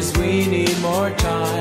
is we need more time.